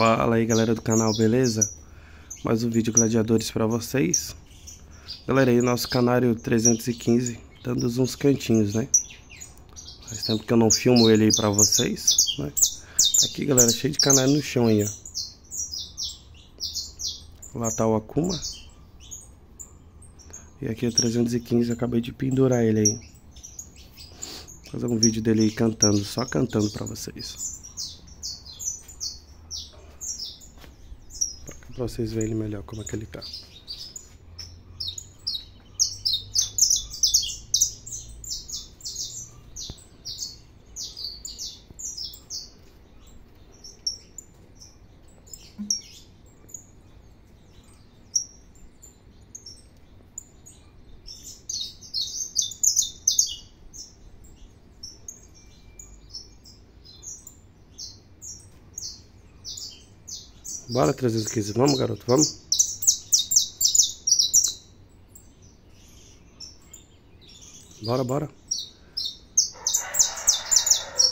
Fala aí galera do canal, beleza? Mais um vídeo gladiadores pra vocês Galera, aí nosso canário 315 Dando uns cantinhos, né? Faz tempo que eu não filmo ele aí pra vocês né? Aqui galera, cheio de canário no chão aí, ó Lá tá o Akuma E aqui é o 315, acabei de pendurar ele aí Fazer um vídeo dele aí cantando, só cantando pra vocês Pra vocês verem melhor como é que ele tá. Bora 315, vamos garoto, vamos? Bora, bora.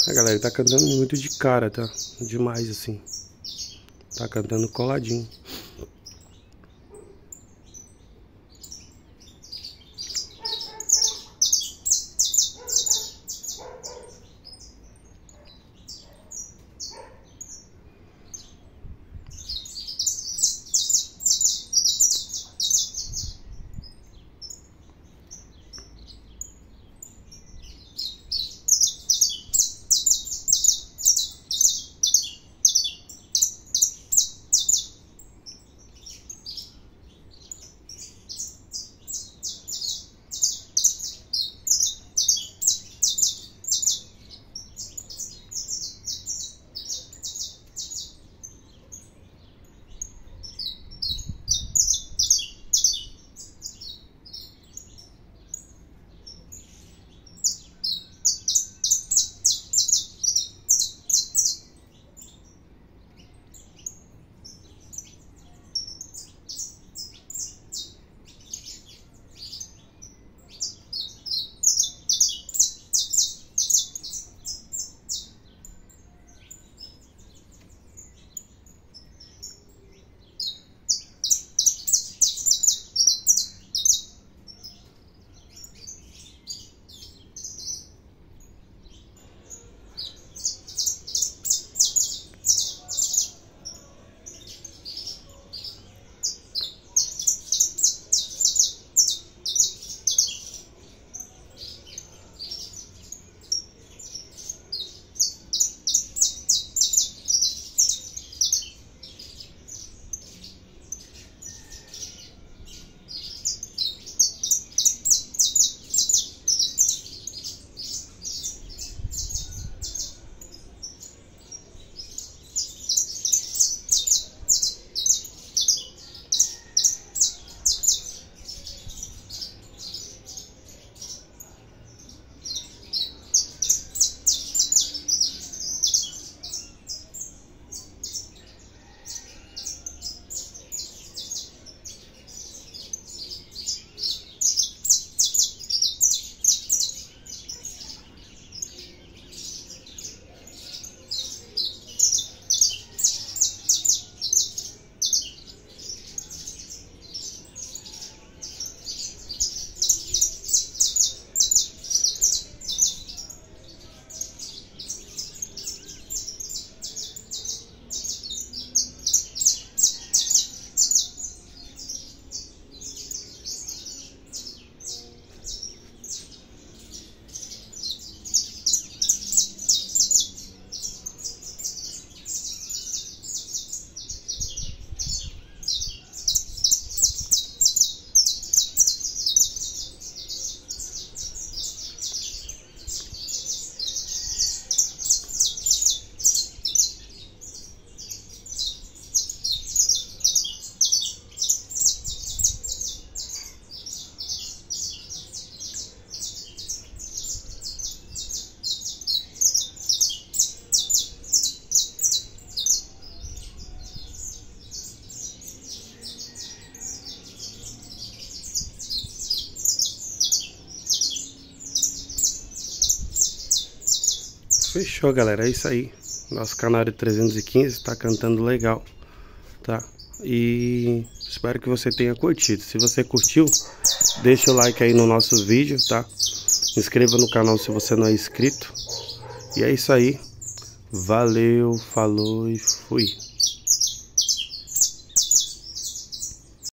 A galera tá cantando muito de cara, tá? Demais assim. Tá cantando coladinho. Fechou, galera. É isso aí. Nosso canário 315 tá cantando legal, tá? E espero que você tenha curtido. Se você curtiu, deixa o like aí no nosso vídeo, tá? Inscreva no canal se você não é inscrito. E é isso aí. Valeu, falou e fui.